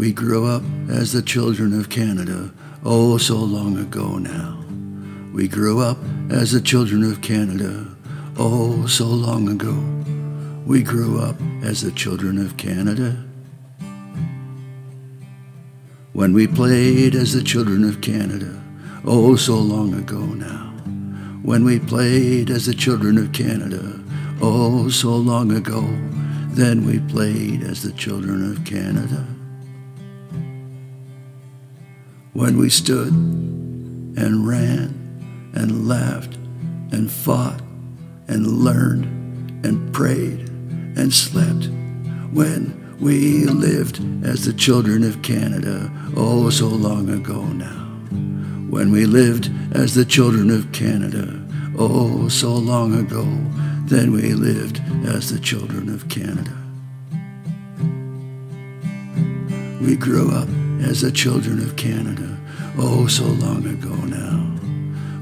We grew up as the children of Canada, oh, so long ago now. We grew up as the children of Canada, oh, so long ago. We grew up as the children of Canada. When we played as the children of Canada, oh, so long ago now. When we played as the children of Canada, oh, so long ago. Then we played as the children of Canada. When we stood and ran and laughed and fought and learned and prayed and slept. When we lived as the children of Canada, oh, so long ago now. When we lived as the children of Canada, oh, so long ago, then we lived as the children of Canada. We grew up as the children of Canada, oh, so long ago now.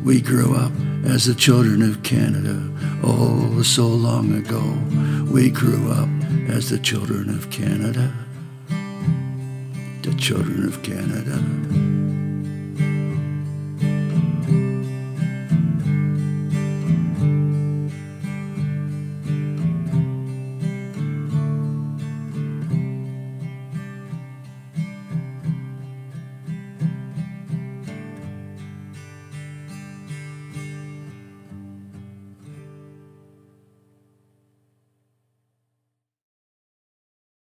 We grew up as the children of Canada, oh, so long ago. We grew up as the children of Canada. The children of Canada.